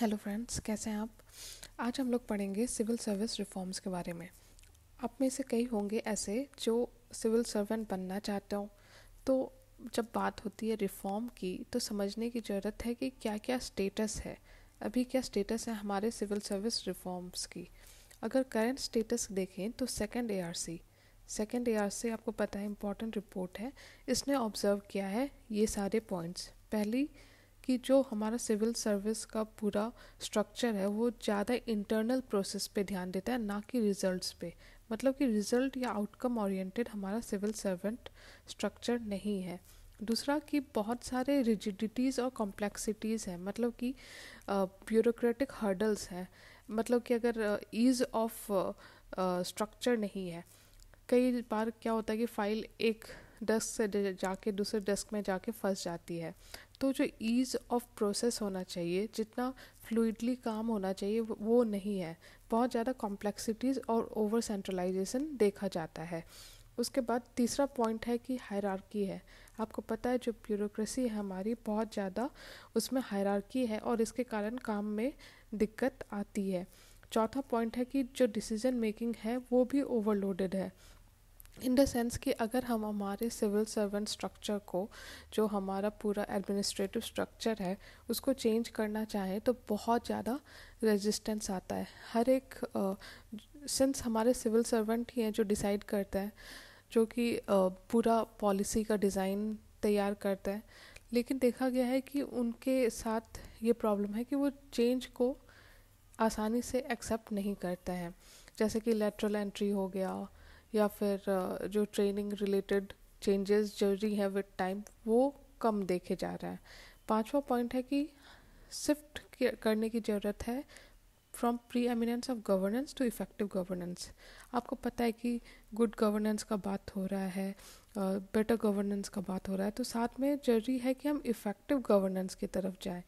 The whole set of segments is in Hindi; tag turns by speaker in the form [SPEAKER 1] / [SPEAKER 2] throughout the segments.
[SPEAKER 1] हेलो फ्रेंड्स कैसे हैं आप? आज हम लोग पढ़ेंगे सिविल सर्विस रिफॉर्म्स के बारे में। आप में से कई होंगे ऐसे जो सिविल सर्वेंट बनना चाहते हो। तो जब बात होती है रिफॉर्म की तो समझने की ज़रूरत है कि क्या क्या स्टेटस है। अभी क्या स्टेटस है हमारे सिविल सर्विस रिफॉर्म्स की? अगर करंट स्टेटस देखें तो second A R C second A R C आपको पता है इंपॉर्टेंट रिपोर्ट है। इसने ऑब्ज़र्व किया है ये सारे पॉइंट्स पहली कि जो हमारा सिविल सर्विस का पूरा स्ट्रक्चर है, वो ज़्यादा इंटरनल प्रोसेस पे ध्यान देता है, ना कि रिजल्ट्स पे। मतलब कि रिज़ल्ट या आउटकम ओरिएंटेड हमारा सिविल सर्वेंट स्ट्रक्चर नहीं है। दूसरा कि बहुत सारे रिजिडिटीज़ और कॉम्प्लेक्सिटीज़ हैं मतलब कि ब्यूरोक्रेटिक हर्डल्स हैं। मतलब कि अगर ईज़ ऑफ़ स्ट्रक्चर नहीं है। कई बार क्या होता है कि फ़ाइल एक डेस्क से जाके दूसरे डेस्क में जाके फंस जाती है। तो जो ईज़ ऑफ़ प्रोसेस होना चाहिए, जितना फ्लूडली काम होना चाहिए, वो नहीं है। बहुत ज़्यादा कॉम्प्लेक्सिटीज़ और ओवर सेंट्रलाइजेशन देखा जाता है। उसके बाद तीसरा पॉइंट है कि हायरार्की है। आपको पता है, जो ब्यूरोक्रेसी है हमारी, बहुत ज़्यादा उसमें हायरार्की है और इसके कारण काम में दिक्कत आती है। चौथा पॉइंट है कि जो डिसीज़न मेकिंग है, वो भी ओवरलोडेड है। इन द सेंस कि अगर हम हमारे सिविल सर्वेंट स्ट्रक्चर को जो हमारा पूरा एडमिनिस्ट्रेटिव स्ट्रक्चर है उसको चेंज करना चाहें तो बहुत ज़्यादा रेजिस्टेंस आता है। हर एक सिंस uh, हमारे सिविल सर्वेंट ही हैं जो डिसाइड करते हैं जो कि uh, पूरा पॉलिसी का डिज़ाइन तैयार करते हैं लेकिन देखा गया है कि उनके साथ ये प्रॉब्लम है कि वो चेंज को आसानी से एक्सेप्ट नहीं करते हैं। जैसे कि लेटरल एंट्री हो गया या फिर जो ट्रेनिंग रिलेटेड चेंजेस ज़रूरी हैं विद टाइम वो कम देखे जा रहा है। पांचवा पॉइंट है कि शिफ्ट करने की ज़रूरत है from pre eminence of governance to effective governance आपको पता है कि गुड गवर्नेंस का बात हो रहा है बेटर गवर्नेंस का बात हो रहा है तो साथ में ज़रूरी है कि हम इफ़ेक्टिव गवर्नेंस की तरफ़ जाएँ।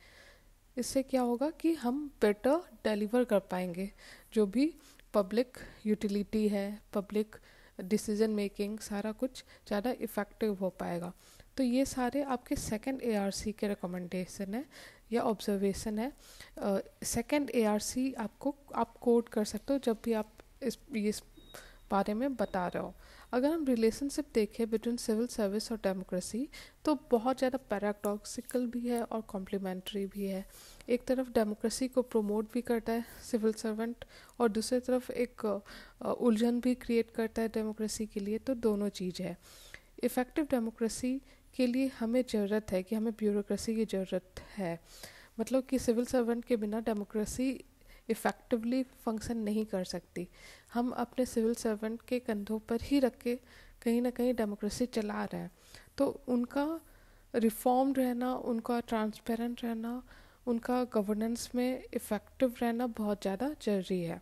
[SPEAKER 1] इससे क्या होगा कि हम बेटर डिलीवर कर पाएँगे। जो भी पब्लिक यूटिलिटी है पब्लिक डिसीज़न मेकिंग सारा कुछ ज़्यादा इफ़ेक्टिव हो पाएगा। तो ये सारे आपके सेकेंड एआरसी के रिकमेंडेशन है, या ऑब्जर्वेशन है। सेकेंड एआरसी आपको, आप कोड कर सकते हो जब भी आप इस इस बारे में बता रहे हो। अगर हम रिलेशनशिप देखें बिटवीन सिविल सर्विस और डेमोक्रेसी तो बहुत ज़्यादा पैराडॉक्सिकल भी है और कॉम्प्लीमेंट्री भी है। एक तरफ़ डेमोक्रेसी को प्रमोट भी करता है सिविल सर्वेंट और दूसरी तरफ़ एक उलझन भी क्रिएट करता है डेमोक्रेसी के लिए तो दोनों चीज़ है। इफ़ेक्टिव डेमोक्रेसी के लिए हमें ज़रूरत है कि हमें ब्यूरोक्रेसी की ज़रूरत है। मतलब कि सिविल सर्वेंट के बिना डेमोक्रेसी इफ़ेक्टिवली फ़ंक्शन नहीं कर सकती। हम अपने सिविल सर्वेंट के कंधों पर ही रख के कहीं ना कहीं डेमोक्रेसी चला रहे हैं। तो उनका रिफॉर्म रहना, उनका ट्रांसपेरेंट रहना, उनका गवर्नेंस में इफ़ेक्टिव रहना बहुत ज़्यादा ज़रूरी है।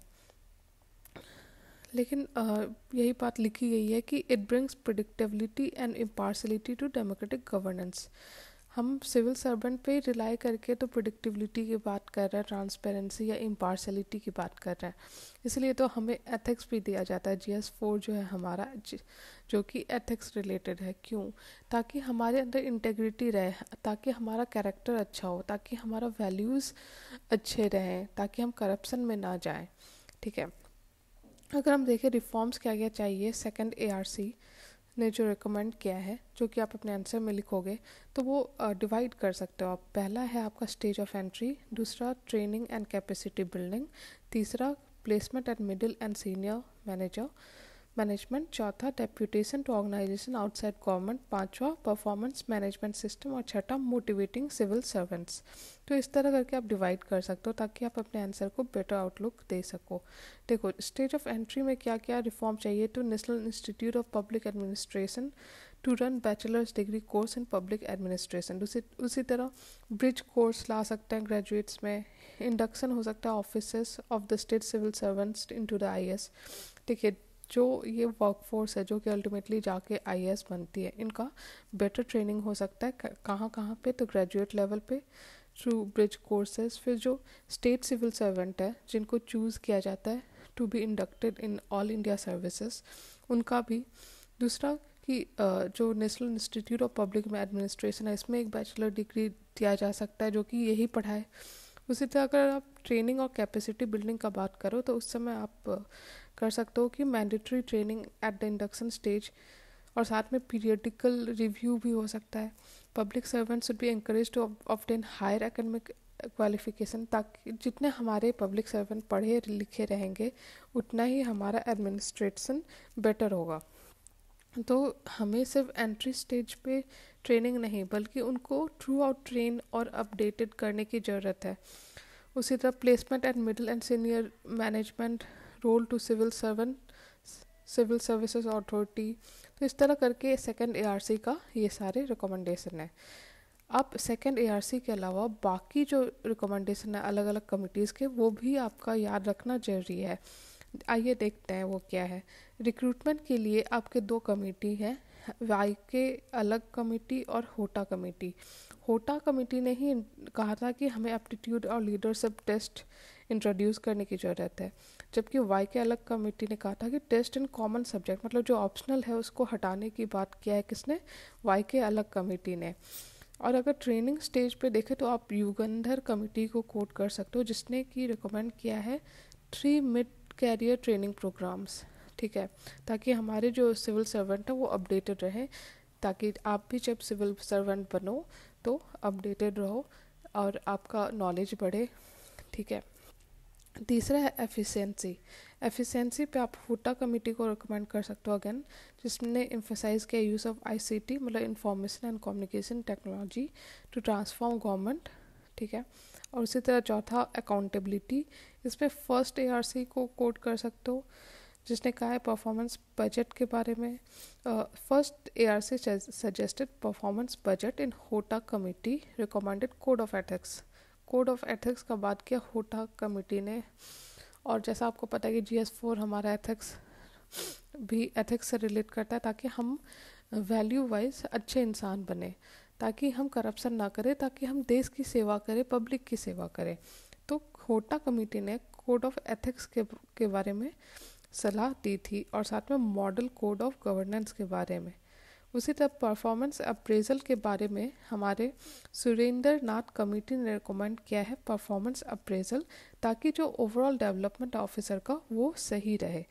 [SPEAKER 1] लेकिन यही बात लिखी गई है कि it brings predictability and impartiality to democratic governance हम सिविल सर्वेंट पे रिलाई करके तो प्रोडिक्टिविटी की बात कर रहे हैं ट्रांसपेरेंसी या इम्पार्शलिटी की बात कर रहे हैं। इसलिए तो हमें एथिक्स भी दिया जाता है जी एस फोर जो है हमारा, जो कि एथिक्स रिलेटेड है। क्यों? ताकि हमारे अंदर इंटेग्रिटी रहे, ताकि हमारा कैरेक्टर अच्छा हो, ताकि हमारा वैल्यूज़ अच्छे रहें, ताकि हम करप्शन में ना जाएँ। ठीक है? अगर हम देखें रिफॉर्म्स क्या क्या चाहिए? सेकंड एआरसी ने जो रिकमेंड किया है, जो कि आप अपने आंसर में लिखोगे तो वो डिवाइड कर सकते हो आप। पहला है आपका स्टेज ऑफ़ एंट्री दूसरा ट्रेनिंग एंड कैपेसिटी बिल्डिंग तीसरा placement at middle and senior manager management चौथा deputation to organization outside government पांचवा परफॉर्मेंस मैनेजमेंट सिस्टम और छठा मोटिवेटिंग सिविल सर्वेंट्स तो इस तरह करके आप डिवाइड कर सकते हो ताकि आप अपने आंसर को बेटर आउटलुक दे सको। देखो स्टेज ऑफ़ एंट्री में क्या क्या रिफॉर्म चाहिए? तो national institute of public administration to run bachelors degree course in public administration उसी उसी तरह ब्रिज कोर्स ला सकते हैं ग्रेजुएट्स में। इंडक्शन हो सकता है office of the state civil servants into the I S ठीक है जो ये वर्कफोर्स है, जो कि अल्टीमेटली जाके आईएएस बनती है, इनका बेटर ट्रेनिंग हो सकता है कहाँ कहाँ पे? तो ग्रेजुएट लेवल पे थ्रू ब्रिज कोर्सेज फिर जो स्टेट सिविल सर्वेंट है, जिनको चूज़ किया जाता है to be inducted in all India services उनका भी दूसरा कि जो national institute of public administration है, इसमें एक बैचलर डिग्री दिया जा सकता है, जो कि यही पढ़ाए। उसी तरह अगर आप ट्रेनिंग और कैपेसिटी बिल्डिंग का बात करो तो उस समय आप कर सकते हो कि mandatory training at the induction stage और साथ में पीरियडिकल रिव्यू भी हो सकता है। Public servant should be encourage to obtain higher academic qualification ताकि जितने हमारे पब्लिक सर्वेंट पढ़े लिखे रहेंगे, उतना ही हमारा एडमिनिस्ट्रेशन बेटर होगा। तो हमें सिर्फ़ एंट्री स्टेज पे ट्रेनिंग नहीं, बल्कि उनको थ्रू आउट ट्रेन और अपडेटेड करने की ज़रूरत है। उसी तरह placement and middle and senior management role to civil servant civil services authority तो इस तरह करके सेकेंड ए का ये सारे रिकमेंडेशन है। अब सेकेंड ए के अलावा बाकी जो रिकमेंडेशन है अलग अलग कमिटीज़ के, वो भी आपका याद रखना ज़रूरी है। आइए देखते हैं वो क्या है। रिक्रूटमेंट के लिए आपके दो कमेटी हैं वाई के अलग कमेटी और होटा कमेटी होटा कमेटी ने ही कहा था कि हमें एप्टीट्यूड और लीडरशिप टेस्ट इंट्रोड्यूस करने की ज़रूरत है। जबकि वाई के अलग कमेटी ने कहा था कि टेस्ट इन कॉमन सब्जेक्ट मतलब जो ऑप्शनल है उसको हटाने की बात किया है किसने? वाई के अलग कमेटी ने। और अगर ट्रेनिंग स्टेज पे देखें तो आप युगंधर कमेटी को कोट कर सकते हो, जिसने कि रिकमेंड किया है three mid career training programmes ठीक है? ताकि हमारे जो सिविल सर्वेंट है, वो अपडेटेड रहे, ताकि आप भी जब सिविल सर्वेंट बनो तो अपडेटेड रहो और आपका नॉलेज बढ़े, ठीक है? तीसरा है एफिशिएंसी एफिशिएंसी पे आप हुटा कमेटी को रिकमेंड कर सकते हो अगेन जिसने इम्फोसाइज किया यूज़ ऑफ़ आईसीटी मतलब information and communication technology to transform government ठीक है? और उसी तरह चौथा अकाउंटेबिलिटी इसमें फ़र्स्ट एआरसी को कोड कर सकते हो, जिसने कहा है परफॉर्मेंस बजट के बारे में। First A R C suggested performance budget in Hota committee recommended code of ethics code of ethics का बात किया होटा कमेटी ने। और जैसा आपको पता है कि जी एस फोर हमारा एथिक्स भी एथिक्स से रिलेट करता है, ताकि हम वैल्यू वाइज अच्छे इंसान बने। ताकि हम करप्शन ना करें, ताकि हम देश की सेवा करें, पब्लिक की सेवा करें। तो होटा कमेटी ने कोड ऑफ़ एथिक्स के के बारे में सलाह दी थी और साथ में मॉडल कोड ऑफ़ गवर्नेंस के बारे में। उसी तरह परफॉर्मेंस अप्रेजल के बारे में हमारे सुरेंद्र नाथ कमेटी ने रिकमेंड किया है परफॉर्मेंस अप्रेजल, ताकि जो ओवरऑल डेवलपमेंट ऑफिसर का वो सही रहे।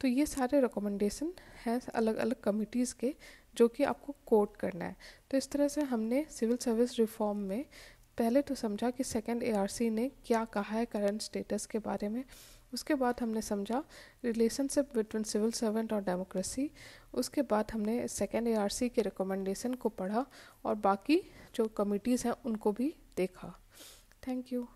[SPEAKER 1] तो ये सारे रिकमेंडेशन हैं अलग अलग कमिटीज़ के जो कि आपको कोट करना है। तो इस तरह से हमने सिविल सर्विस रिफॉर्म में पहले तो समझा कि सेकेंड ए ने क्या कहा है करंट स्टेटस के बारे में। उसके बाद हमने समझा रिलेशनशिप बिटवीन सिविल सर्वेंट और डेमोक्रेसी उसके बाद हमने सेकेंड ए के रिकमेंडेशन को पढ़ा और बाकी जो कमिटीज़ हैं उनको भी देखा। Thank you